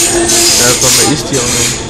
Da komme ich dir auch noch.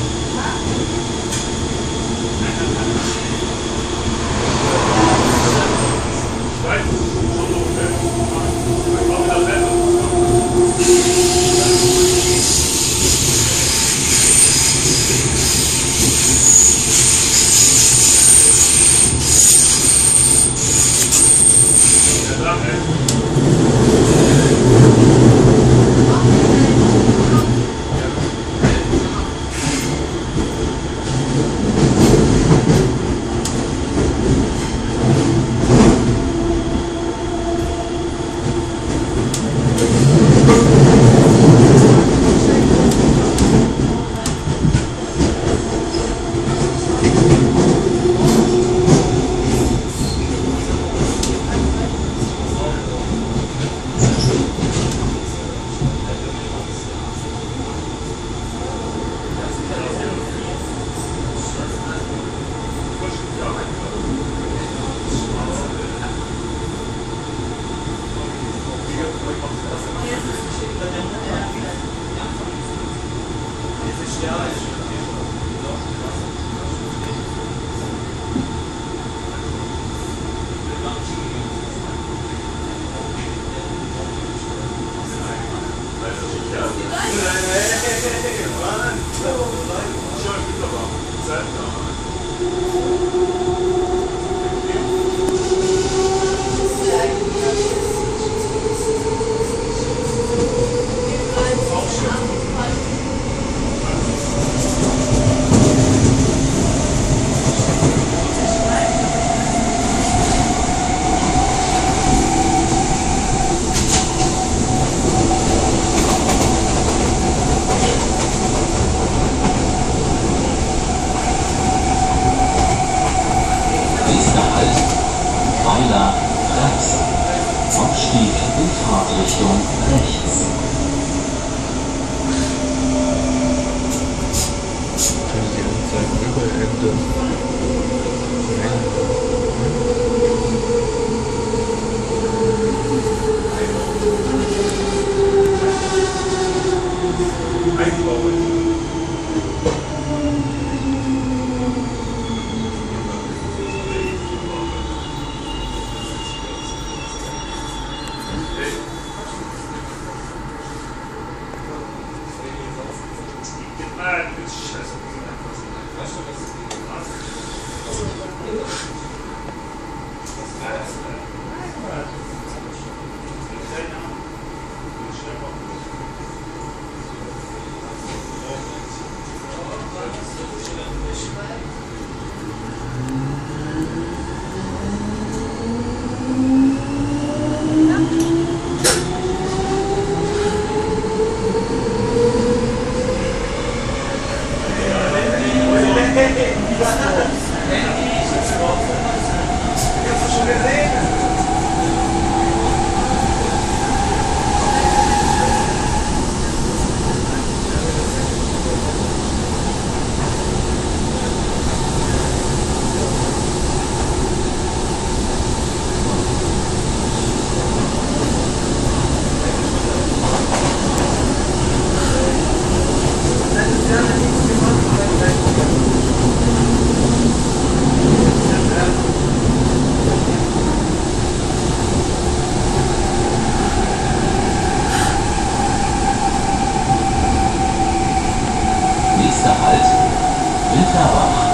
Winterbach.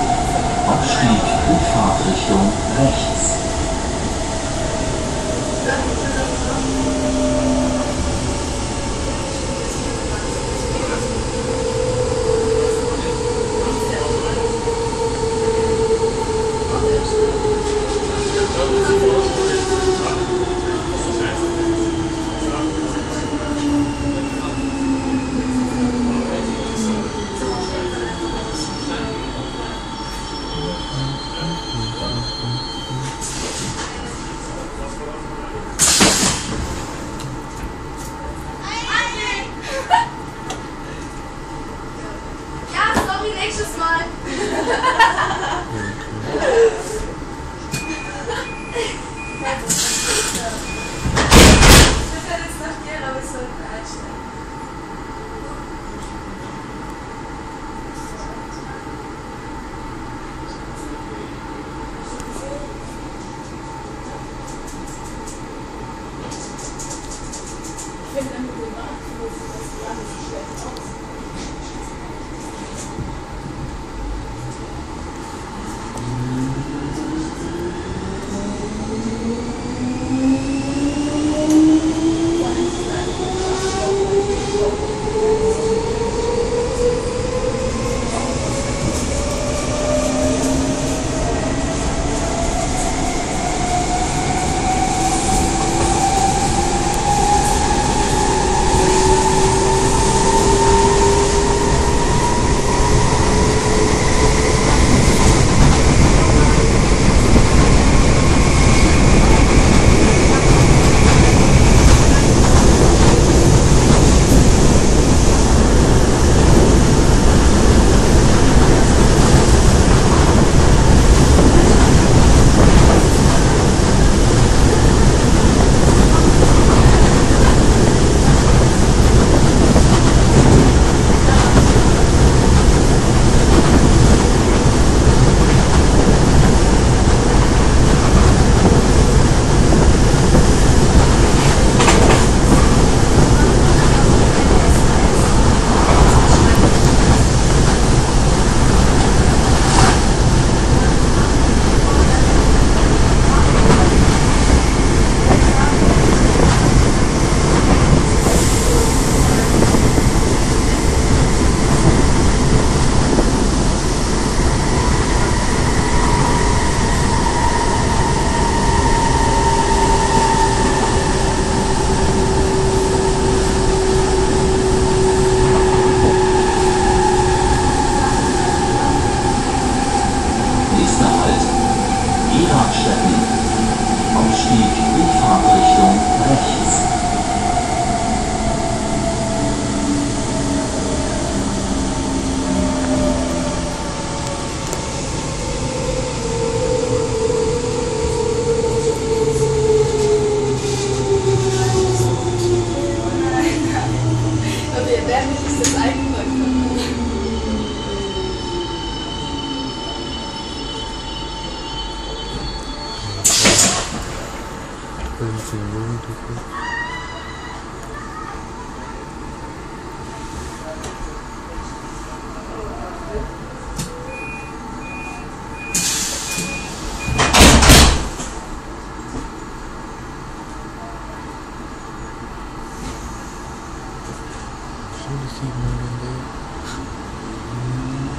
Aufstieg in Fahrtrichtung rechts. Ja, sorry, nächstes Schönes Signal in der Nächster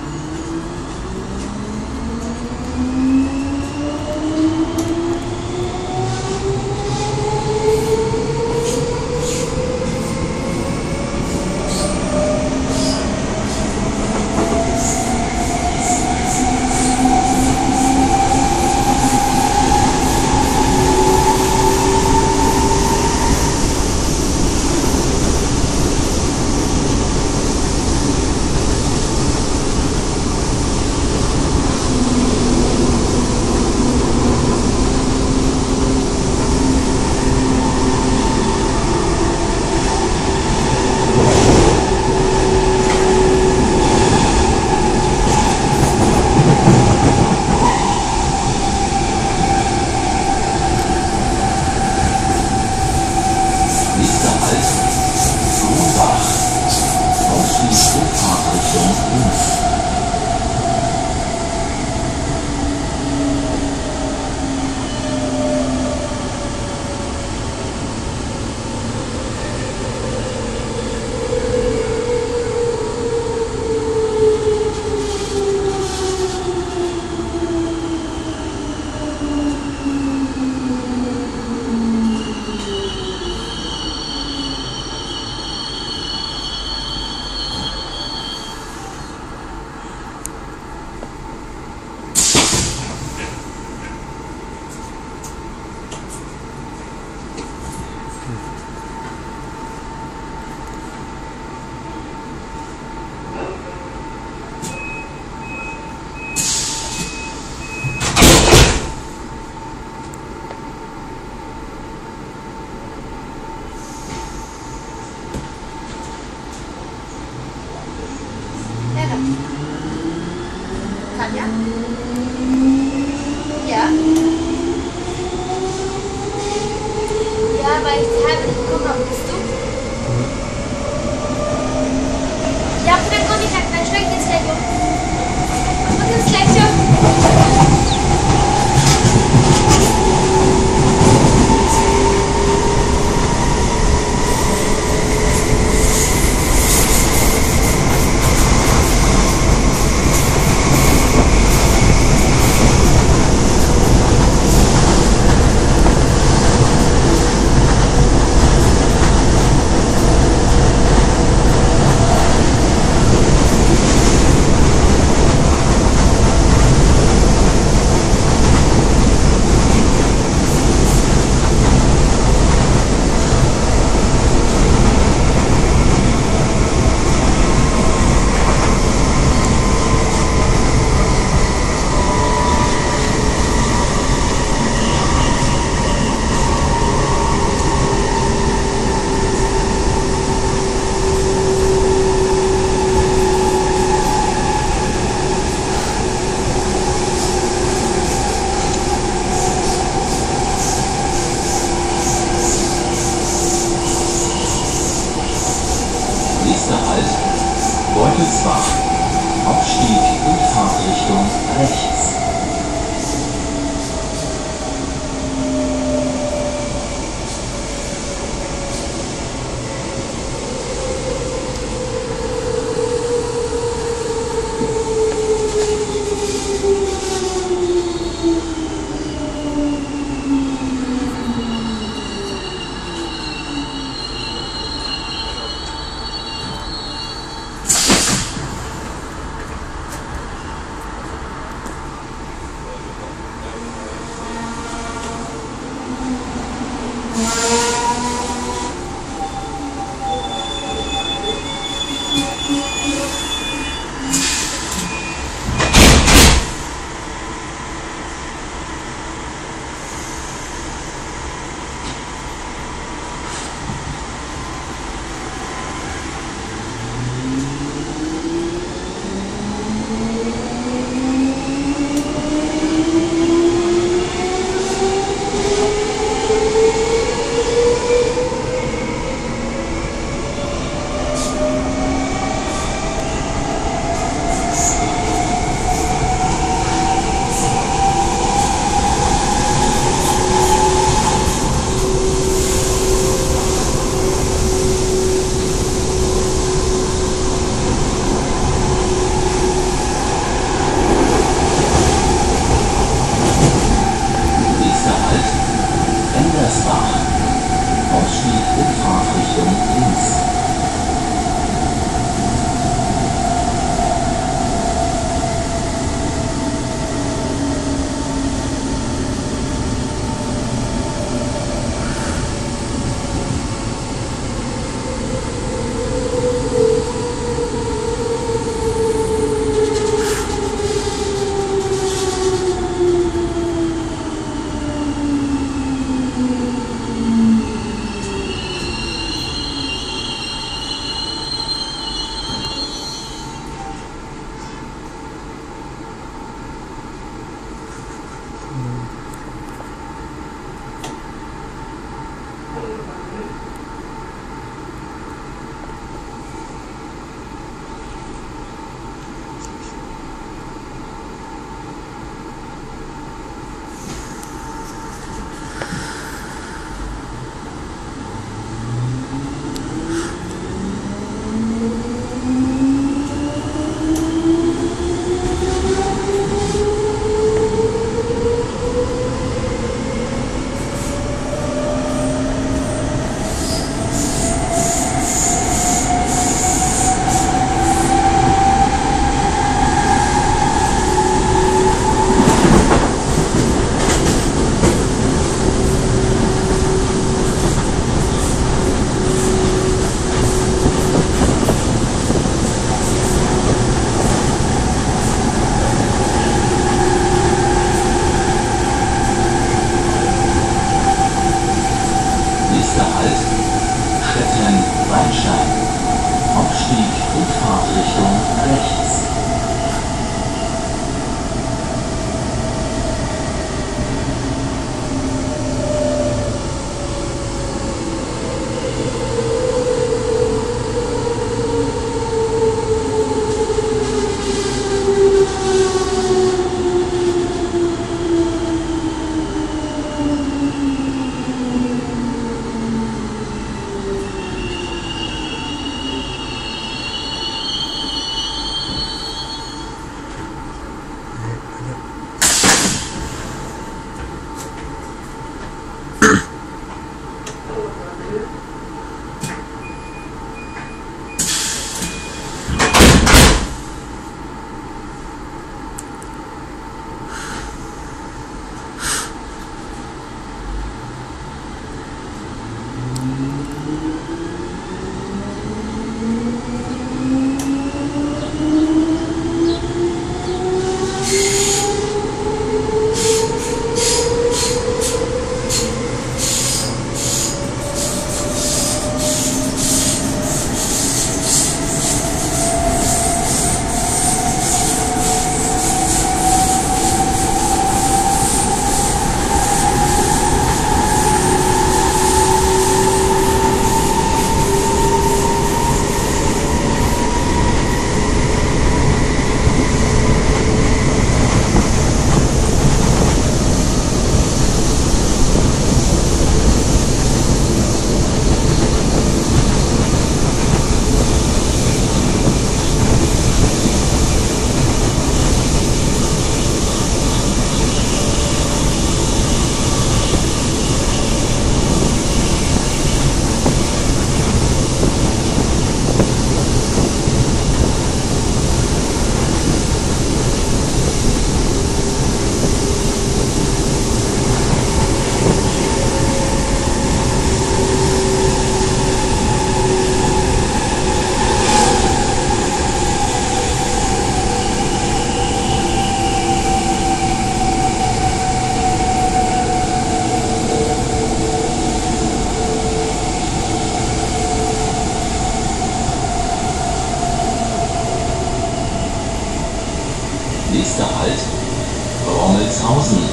Rommelshausen.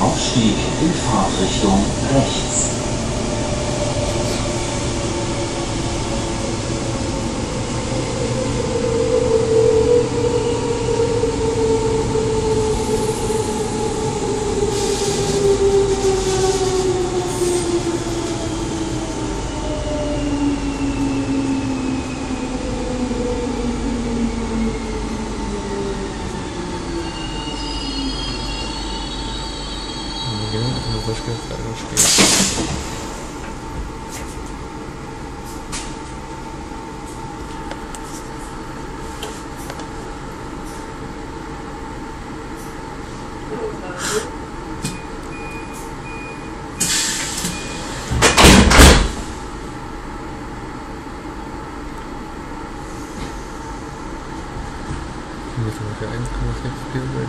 Aufstieg in Fahrtrichtung rechts. Giants, Colts, stupid.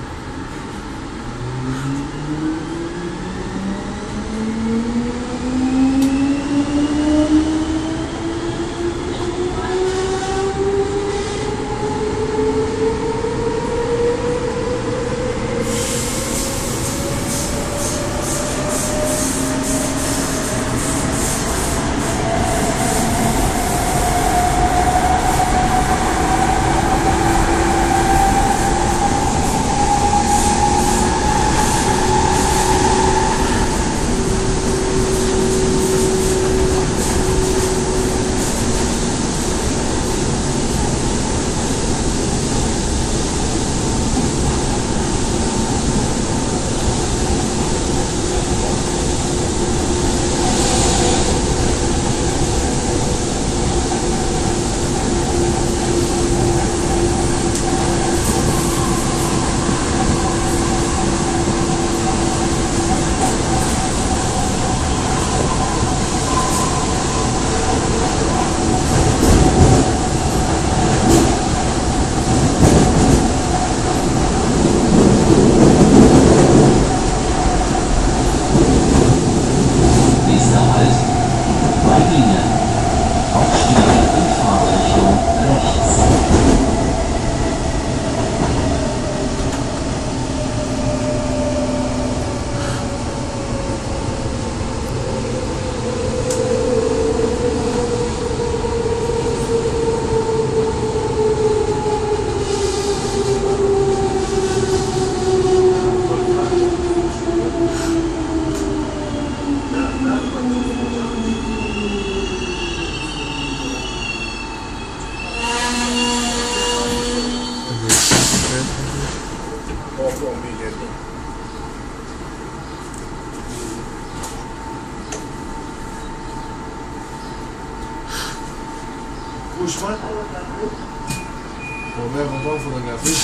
Εδώ έχω μόνο φωτογραφίες.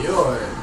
Γεια, ε.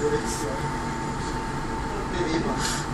Beleza. Beleza.